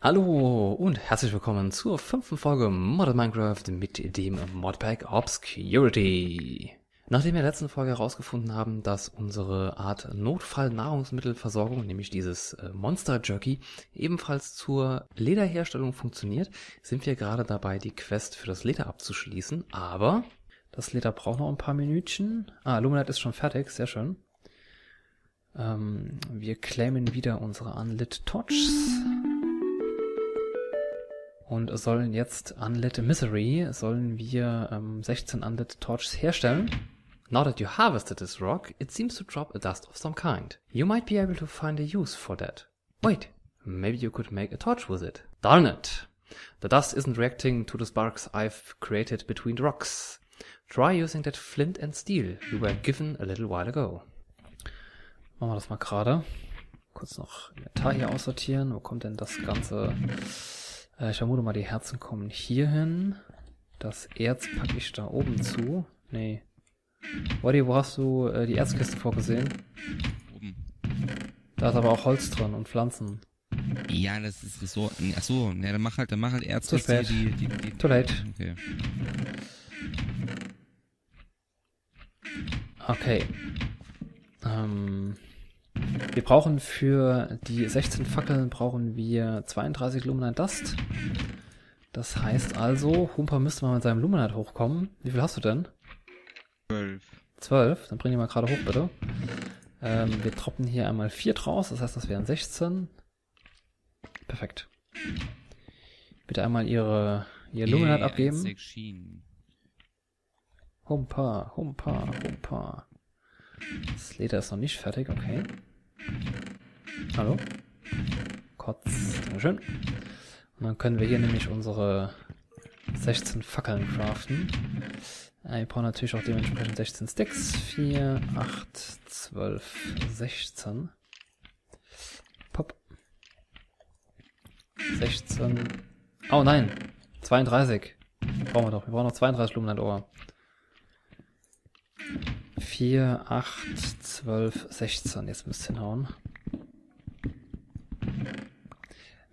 Hallo und herzlich willkommen zur fünften Folge Modded Minecraft mit dem Modpack Obscurity. Nachdem wir in der letzten Folge herausgefunden haben, dass unsere Art Notfall-Nahrungsmittelversorgung, nämlich dieses äh, Monster Jerky, ebenfalls zur Lederherstellung funktioniert, sind wir gerade dabei, die Quest für das Leder abzuschließen. Aber das Leder braucht noch ein paar Minütchen. Ah, Luminite ist schon fertig, sehr schön. Ähm, wir claimen wieder unsere Unlit Torches und sollen jetzt Unlit Misery, sollen wir ähm, 16 Unlit Torches herstellen. Now that you harvested this rock, it seems to drop a dust of some kind. You might be able to find a use for that. Wait, maybe you could make a torch with it. Darn it! The dust isn't reacting to the sparks I've created between the rocks. Try using that flint and steel you were given a little while ago. Machen wir das mal gerade. Kurz noch Inventar hier aussortieren. Wo kommt denn das Ganze? Äh, ich vermute mal, die Herzen kommen hier hin. Das Erz packe ich da oben zu. Nee. Wadi, wo hast du äh, die Erzkiste vorgesehen? Oben. Da ist aber auch Holz drin und Pflanzen. Ja, das ist so. Ach so, ne, dann mach halt, dann mach halt Erz. Zu spät. Die, die, die, Too late. Okay. Okay. Ähm, wir brauchen für die 16 Fackeln brauchen wir 32 Luminite Dust. Das heißt also, Humper müsste mal mit seinem Luminite hochkommen. Wie viel hast du denn? 12. 12. Dann bring die mal gerade hoch, bitte. Ähm, wir droppen hier einmal 4 draus, das heißt, das wären 16. Perfekt. Bitte einmal ihre, ihr Luminite abgeben. Humpa, Humpa, Humpa. Das Leder ist noch nicht fertig, okay. Hallo? Kotz, schön. Und dann können wir hier nämlich unsere 16 Fackeln craften. Äh, Wir brauchen natürlich auch dementsprechend 16 Sticks. 4, 8, 12, 16. Pop. 16. Oh nein! 32. Brauchen wir doch. Wir brauchen noch 32 Luminite Ohr. 4, 8, 12, 16. Jetzt müsst ihr hinhauen.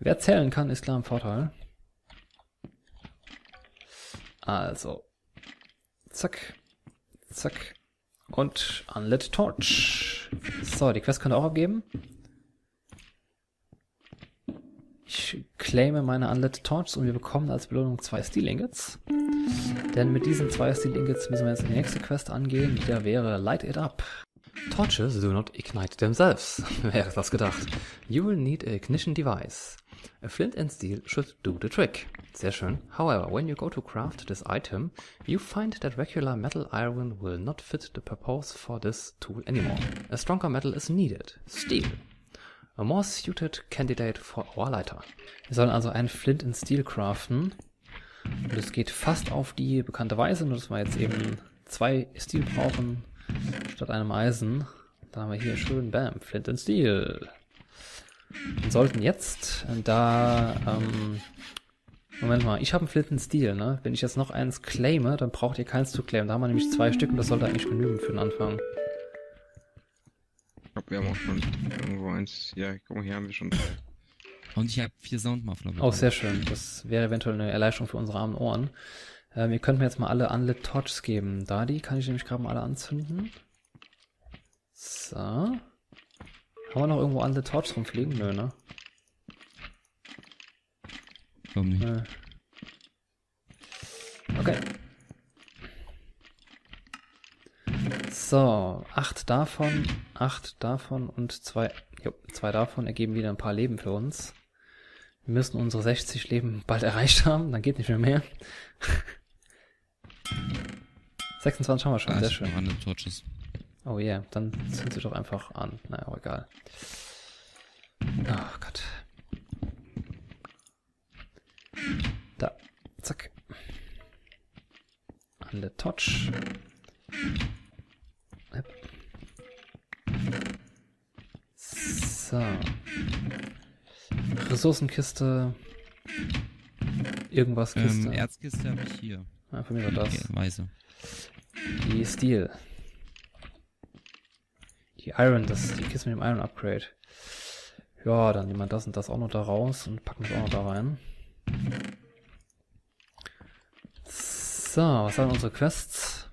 Wer zählen kann, ist klar im Vorteil. Also. Zack. Zack. Und Unlit Torch. So, die Quest könnt ihr auch abgeben. Ich claime meine Unlit Torch und wir bekommen als Belohnung zwei Steel Ingots. Denn mit diesen zwei Steel Ingots müssen wir jetzt die nächste Quest angehen, die da wäre Light It Up. Torches do not ignite themselves. Wer hätte das gedacht? You will need a ignition device. A flint and steel should do the trick. Sehr schön. However, when you go to craft this item, you find that regular metal iron will not fit the purpose for this tool anymore. A stronger metal is needed. Steel. A more suited candidate for our lighter. Wir sollen also einen Flint and Steel craften. Und es geht fast auf die bekannte Weise, nur dass wir jetzt eben zwei Steel brauchen statt einem Eisen. Da haben wir hier schön, bam, Flint and Steel. Wir sollten jetzt, da, ähm, Moment mal, ich habe einen Flint and Steel, ne? Wenn ich jetzt noch eins claime, dann braucht ihr keins zu claimen. Da haben wir nämlich zwei Stück und das sollte eigentlich genügen für den Anfang. Ich glaube, wir haben auch schon irgendwo eins. Ja, guck mal, hier haben wir schon drei. Und ich habe vier Soundmuffler. Oh, sehr schön. Das wäre eventuell eine Erleichterung für unsere armen Ohren. Ähm, ihr könnt mir jetzt mal alle Unlit Torches geben. Da die kann ich nämlich gerade mal alle anzünden. So. Haben wir noch irgendwo Unlit Torches rumfliegen? Nö, ne? Warum nicht? Nö. Okay. So, acht davon, acht davon und zwei, jo, zwei davon ergeben wieder ein paar Leben für uns. Wir müssen unsere 60 Leben bald erreicht haben, dann geht nicht mehr mehr. 26 haben wir schon, Ah, sehr schön. Oh yeah, dann sind sie doch einfach an. Naja, egal. Oh Gott. Da. Zack. An der Touch. So. Ressourcenkiste. Irgendwas Kiste. Ähm, Erzkiste habe ich hier. ah, von mir war das. Okay, Weise. Die Steel. Iron, das ist die Kiste mit dem Iron Upgrade. Ja, dann nehmen wir das und das auch noch da raus und packen das auch noch da rein. So, was sagen unsere Quests?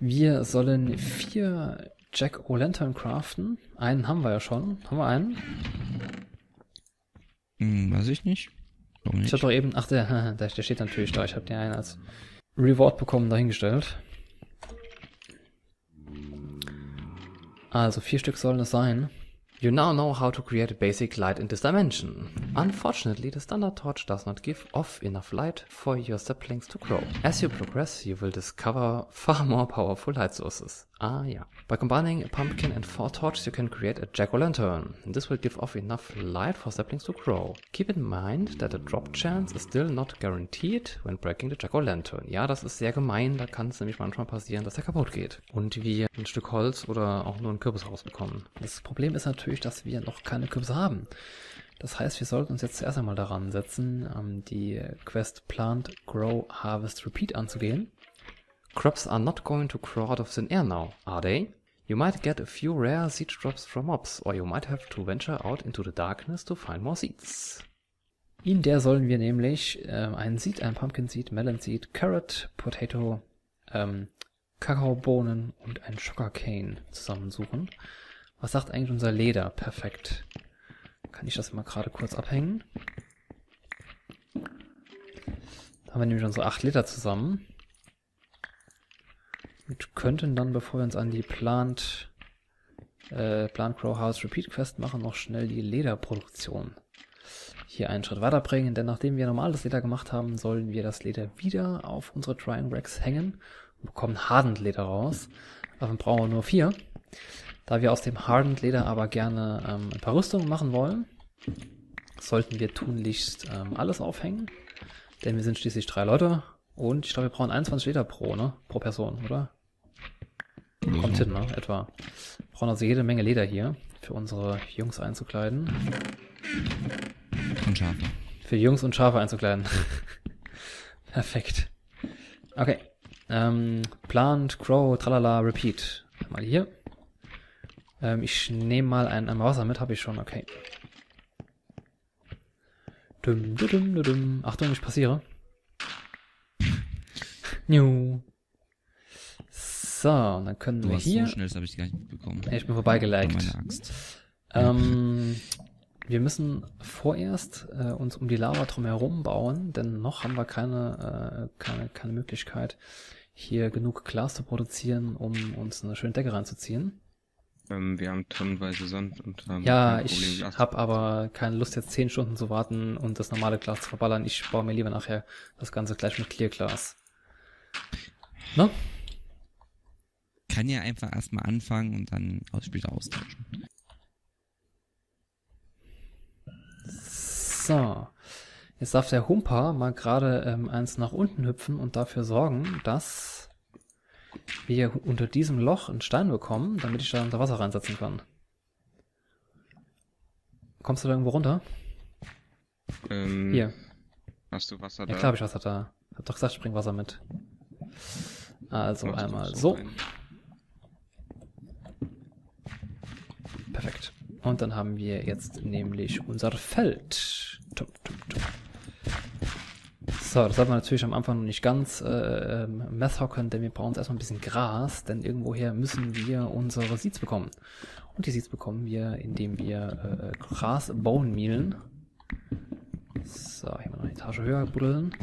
Wir sollen vier Jack O'Lantern craften. Einen haben wir ja schon. Haben wir einen? Hm, weiß ich nicht. Warum Ich nicht? habe doch eben, ach der, der, der steht natürlich da. Ich habe den einen als Reward bekommen dahingestellt. Also vier Stück sollen es sein. You now know how to create a basic light in this dimension. Unfortunately, the standard torch does not give off enough light for your saplings to grow. As you progress, you will discover far more powerful light sources. Ah, yeah. By combining a pumpkin and four torches, you can create a jack-o'-lantern. This will give off enough light for saplings to grow. Keep in mind that a drop chance is still not guaranteed when breaking the jack-o'-lantern. Ja, das ist sehr gemein, da kann es nämlich manchmal passieren, dass er kaputt geht. Und wir ein Stück Holz oder auch nur ein Kürbis rausbekommen. Das Problem ist natürlich, dass wir noch keine Kürbisse haben. Das heißt, wir sollten uns jetzt zuerst einmal daran setzen, ähm, die Quest Plant, Grow, Harvest, Repeat anzugehen. Crops are not going to grow out of thin air now, are they? You might get a few rare seed drops from mobs, or you might have to venture out into the darkness to find more seeds. In der sollen wir nämlich ähm, einen Seed, ein Pumpkin Seed, Melon Seed, Carrot, Potato, ähm, Kakaobohnen und ein Sugarcane zusammensuchen. Was sagt eigentlich unser Leder? Perfekt. Kann ich das mal gerade kurz abhängen? Da haben wir nämlich unsere 8 Liter zusammen. Und könnten dann, bevor wir uns an die Plant, äh, Plant Grow House Repeat Quest machen, noch schnell die Lederproduktion hier einen Schritt weiterbringen. Denn nachdem wir normales Leder gemacht haben, sollen wir das Leder wieder auf unsere Drying Racks hängen und bekommen Hardened Leder raus. Davon brauchen wir nur vier. Da wir aus dem Hardened Leder aber gerne ähm, ein paar Rüstungen machen wollen, sollten wir tunlichst ähm, alles aufhängen. Denn wir sind schließlich drei Leute und ich glaube, wir brauchen 21 Liter pro, ne? Pro Person, oder? Kommt hin, ne? Etwa. Wir brauchen also jede Menge Leder hier für unsere Jungs einzukleiden. Und Schafe. Für die Jungs und Schafe einzukleiden. Perfekt. Okay. Ähm, plant, grow, tralala, repeat. Mal hier. Ähm, ich nehme mal ein, ein Wasser mit, habe ich schon, okay. Dum, dum, dum, dum. Achtung, ich passiere. New. So, und dann können Du wir hier. so schnell, habe ich gar nicht mitbekommen. Ich bin vorbeigeliked. Meine. Ähm, wir müssen vorerst äh, uns um die Lava drumherum bauen, denn noch haben wir keine, äh, keine, keine Möglichkeit, hier genug Glas zu produzieren, um uns eine schöne Decke reinzuziehen. Ähm, wir haben tonnenweise Sand und haben Ja, ich Glas habe aber keine Lust, jetzt 10 Stunden zu warten und das normale Glas zu verballern. Ich baue mir lieber nachher das Ganze gleich mit Clearglas. Ne? Kann ja einfach erstmal anfangen und dann aus später austauschen. So. Jetzt darf der Humper mal gerade ähm, eins nach unten hüpfen und dafür sorgen, dass wir unter diesem Loch einen Stein bekommen, damit ich da unter Wasser reinsetzen kann. Kommst du da irgendwo runter? Ähm, Hier. Hast du Wasser Ja da? klar hab ich Wasser da. Hab doch gesagt, ich bring Wasser mit. Also einmal so. rein. Perfekt. Und dann haben wir jetzt nämlich unser Feld. Tum, tum, tum. So, das sollten wir natürlich am Anfang noch nicht ganz äh, ähm, messhocken, denn wir brauchen erstmal ein bisschen Gras, denn irgendwoher müssen wir unsere Seeds bekommen. Und die Seeds bekommen wir, indem wir äh, Gras Bone mealen. So, hier mal noch eine Etage höher buddeln.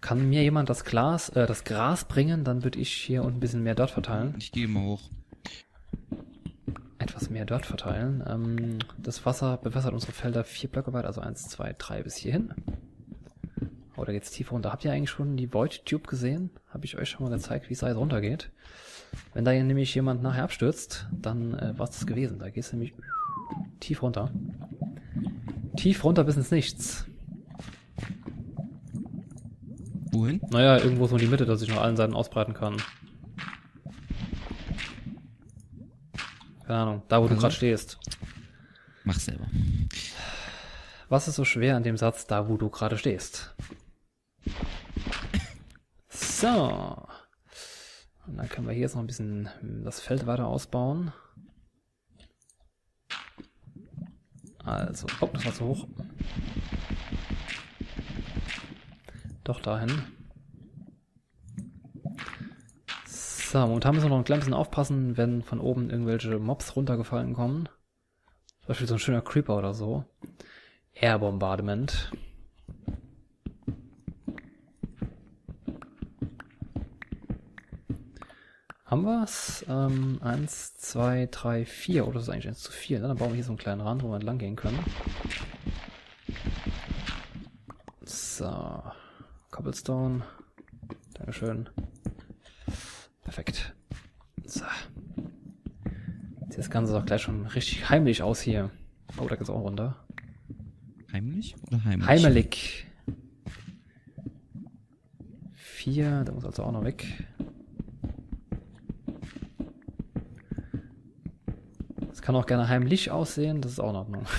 Kann mir jemand das Glas, äh, das Gras bringen, dann würde ich hier unten ein bisschen mehr Dirt verteilen Ich gehe mal hoch. Etwas mehr Dirt verteilen. Ähm, das Wasser bewässert unsere Felder vier Blöcke weit, also eins, zwei, drei bis hierhin. Oder geht's tiefer runter? Habt ihr eigentlich schon die Void Tube gesehen? Habe ich euch schon mal gezeigt, wie es da jetzt runtergeht? Wenn da nämlich jemand nachher abstürzt, dann äh, war's das gewesen. Da geht's nämlich tief runter. Tief runter bis ins Nichts. Wohin? Naja, irgendwo so in die Mitte, dass ich nach allen Seiten ausbreiten kann. Keine Ahnung, da wo du Also? gerade stehst. Mach selber. Was ist so schwer an dem Satz, da wo du gerade stehst? So. Und dann können wir hier jetzt noch ein bisschen das Feld weiter ausbauen. Also, oh, das war zu hoch. Doch dahin. So, momentan müssen wir noch ein klein bisschen aufpassen, wenn von oben irgendwelche Mobs runtergefallen kommen. Zum Beispiel so ein schöner Creeper oder so. Air Bombardment. Haben wir's? Ähm, eins, zwei, drei, vier. Oder das ist eigentlich eins zu viel. Ne? Dann bauen wir hier so einen kleinen Rand, wo wir entlang gehen können. So. Cobblestone. Dankeschön. Perfekt. So. Sieht das Ganze doch gleich schon richtig heimlich aus hier. Oh, da geht's auch runter. Heimlich oder heimlich? Heimelig. Vier, da muss also auch noch weg. Das kann auch gerne heimlich aussehen, das ist auch in Ordnung.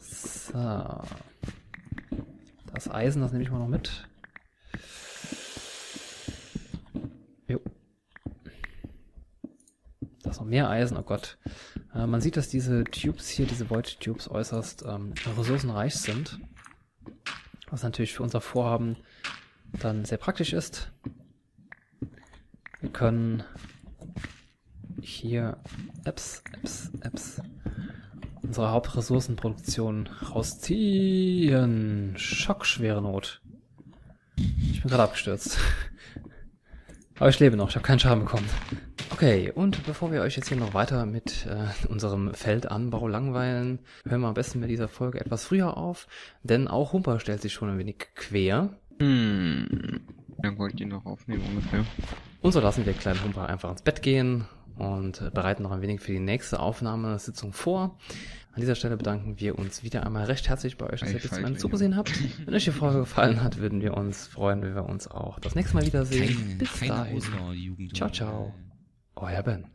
So. Eisen, das nehme ich mal noch mit. Jo. Da ist noch mehr Eisen, oh Gott. Äh, man sieht, dass diese Tubes hier, diese Void Tubes äußerst ähm, ressourcenreich sind. Was natürlich für unser Vorhaben dann sehr praktisch ist. Wir können hier Apps, Apps, Apps unsere Hauptressourcenproduktion rausziehen. Schockschwere Not. Ich bin gerade abgestürzt. Aber ich lebe noch, ich habe keinen Schaden bekommen. Okay, und bevor wir euch jetzt hier noch weiter mit äh, unserem Feldanbau langweilen, hören wir am besten mit dieser Folge etwas früher auf, denn auch Humper stellt sich schon ein wenig quer. Hm. Dann wollt ihr noch aufnehmen ungefähr. Und so lassen wir kleinen Humper einfach ins Bett gehen und äh, bereiten noch ein wenig für die nächste Aufnahmesitzung vor. An dieser Stelle bedanken wir uns wieder einmal recht herzlich bei euch, dass ihr bis zum Ende zugesehen habt. Wenn euch die Folge gefallen hat, würden wir uns freuen, wenn wir uns auch das nächste Mal wiedersehen. Keine, bis keine dahin. Ciao, ciao. Euer Ben.